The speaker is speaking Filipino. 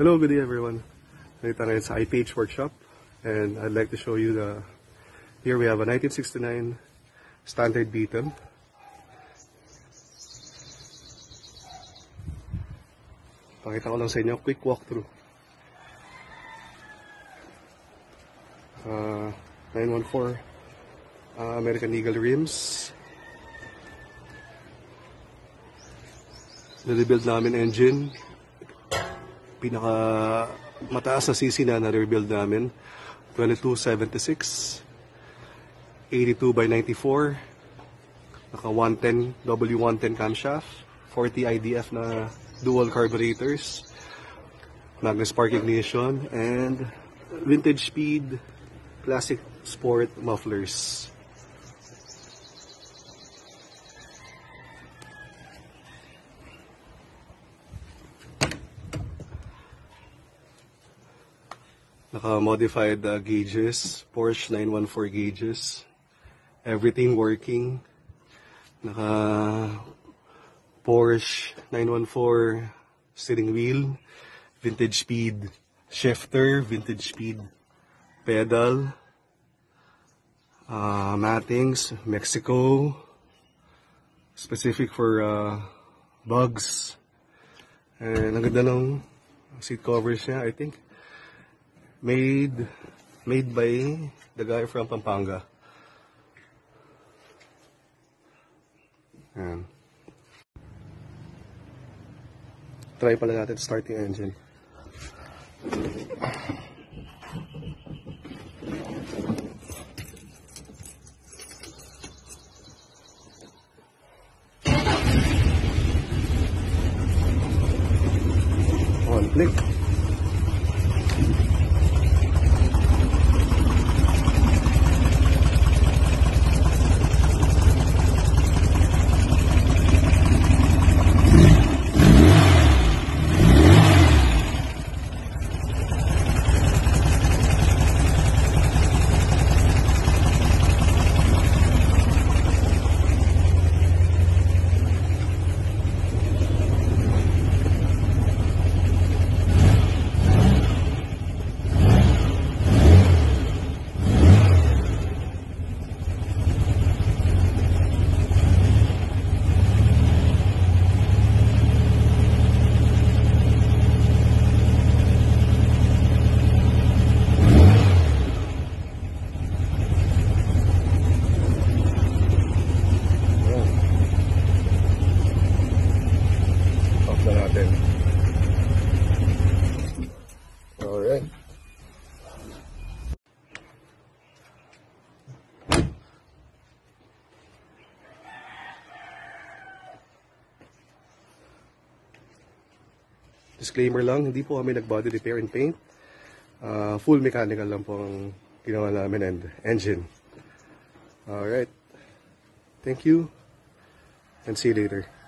Hello, good day everyone. Nandito ngayon sa IPH Workshop and I'd like to show you the here we have a 1969 standard Beetle. Pakita ko lang sa inyo, quick walkthrough. Uh, 914 uh, American Eagle rims. Na-rebuild namin engine. Pinaka mataas na CC na na-rebuild namin. 2276. 82 by 94. Naka 110 W110 camshaft. 40 IDF na dual carburetors. Magnus Spark ignition and vintage speed classic sport mufflers. Naka-modified uh, gauges, Porsche 914 gauges. Everything working. Naka Porsche 914 steering wheel, vintage speed shifter, vintage speed pedal, uh, mattings, Mexico, specific for uh, bugs. And ang ganda ng seat covers niya, I think. Made, made by the guy from Pampanga. Ayan. Try pala natin starting engine. One click. Ayan. Off na natin. Alright. Disclaimer lang, hindi po kami nag-body repair and paint. Ah, full mechanical lang po ang ginawa namin and engine. Alright. Thank you and see you later.